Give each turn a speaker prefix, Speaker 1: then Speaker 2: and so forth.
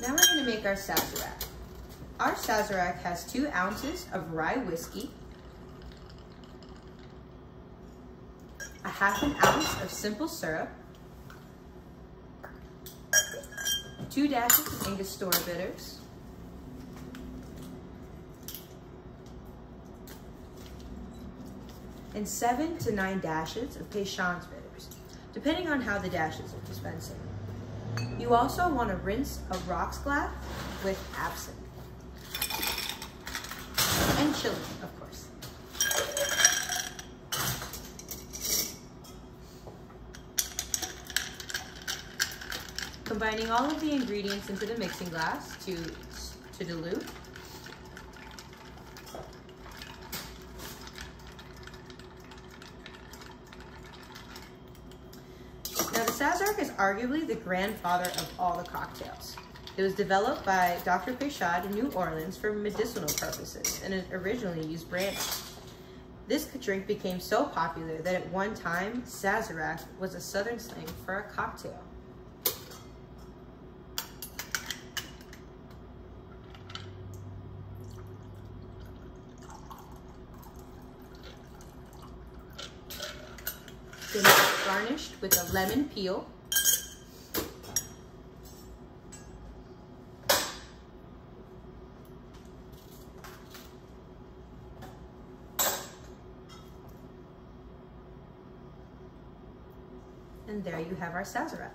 Speaker 1: Now we're gonna make our Sazerac. Our Sazerac has two ounces of rye whiskey, a half an ounce of simple syrup, two dashes of Angostura bitters, and seven to nine dashes of Peychaud's bitters, depending on how the dashes are dispensing. You also want to rinse a rocks glass with absinthe. And chili, of course. Combining all of the ingredients into the mixing glass to, to dilute. Sazerac is arguably the grandfather of all the cocktails. It was developed by Dr. Peychaud in New Orleans for medicinal purposes and it originally used brandy. This drink became so popular that at one time, Sazerac was a southern slang for a cocktail. Garnished with a lemon peel. And there you have our Sazerac.